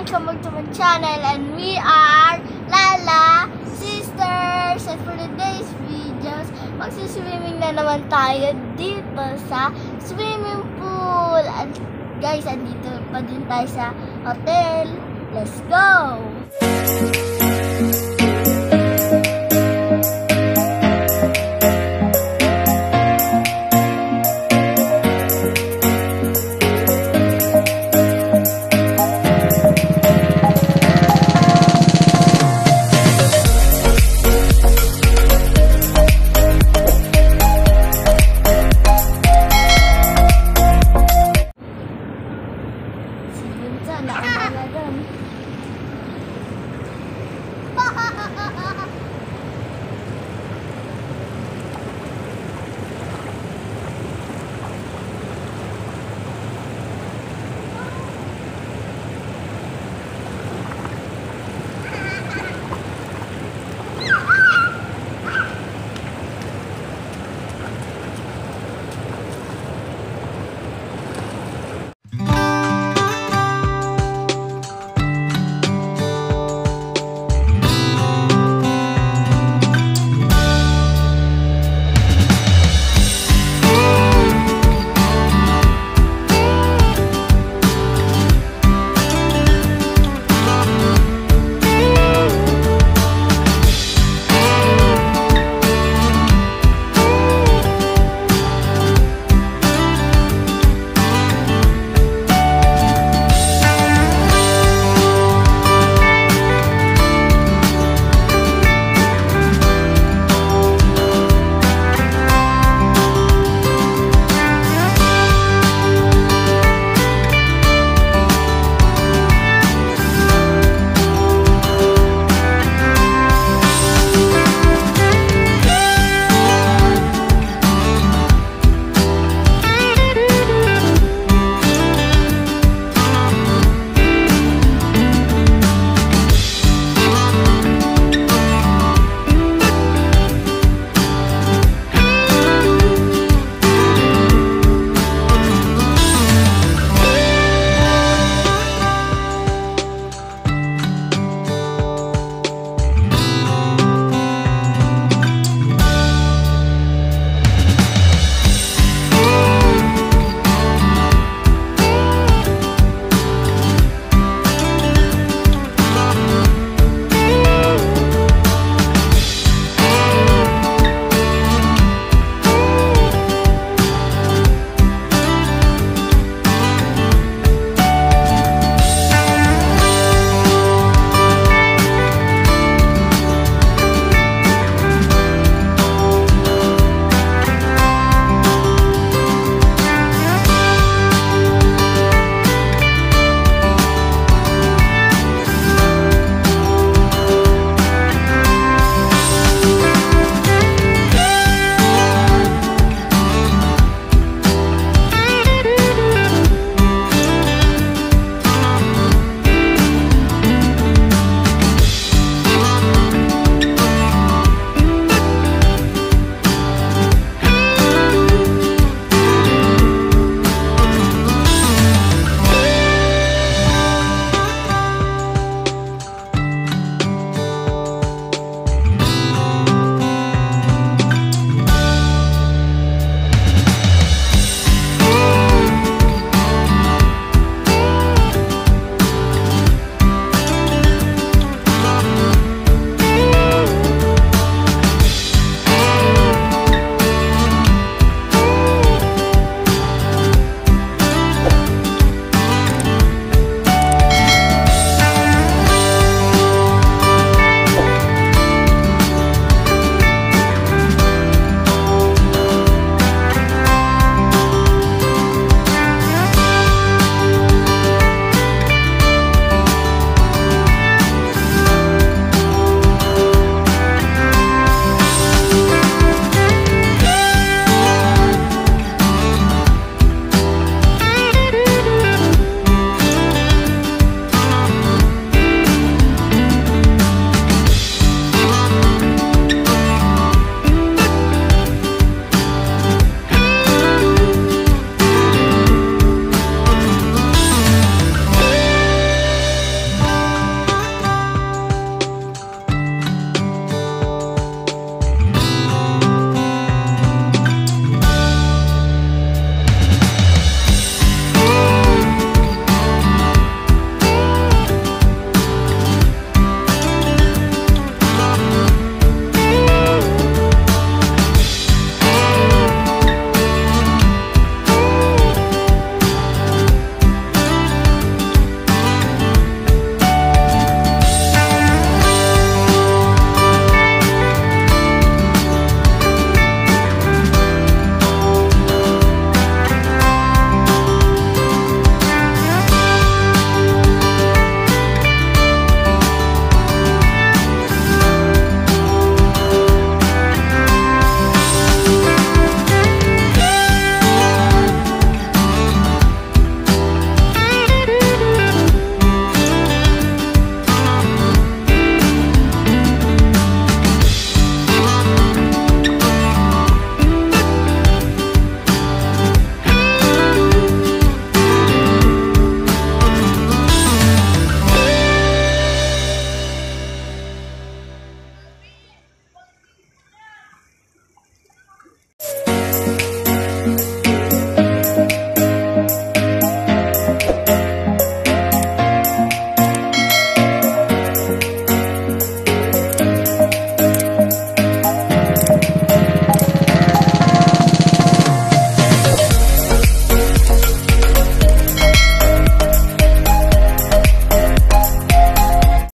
welcome back to my channel and we are Lala Sisters. And for today's videos magsiswimming na naman tayo dito sa swimming pool. And guys andito pa din tayo sa hotel. Let's go!